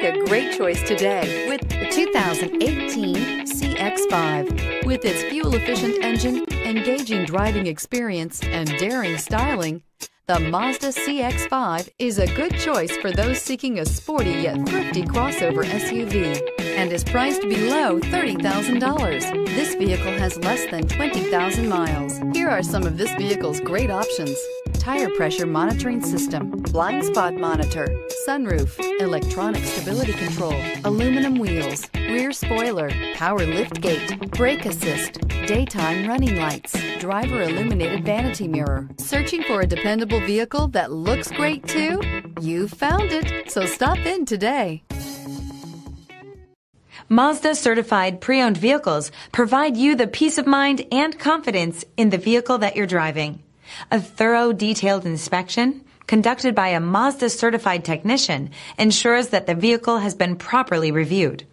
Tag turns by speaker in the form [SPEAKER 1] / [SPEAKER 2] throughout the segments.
[SPEAKER 1] Make a great choice today with the 2018 CX5. With its fuel-efficient engine, engaging driving experience, and daring styling, the Mazda CX-5 is a good choice for those seeking a sporty yet thrifty crossover SUV and is priced below $30,000. This vehicle has less than 20,000 miles. Here are some of this vehicle's great options. Tire pressure monitoring system, blind spot monitor, sunroof, electronic stability control, aluminum wheels, rear spoiler, power lift gate, brake assist, daytime running lights, driver illuminated vanity mirror. Searching for a dependable vehicle that looks great too? You found it, so stop in today.
[SPEAKER 2] Mazda certified pre-owned vehicles provide you the peace of mind and confidence in the vehicle that you're driving. A thorough detailed inspection conducted by a Mazda certified technician ensures that the vehicle has been properly reviewed.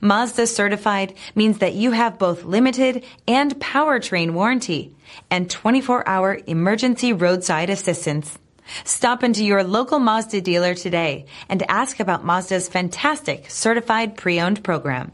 [SPEAKER 2] Mazda certified means that you have both limited and powertrain warranty and 24 hour emergency roadside assistance. Stop into your local Mazda dealer today and ask about Mazda's fantastic certified pre-owned program.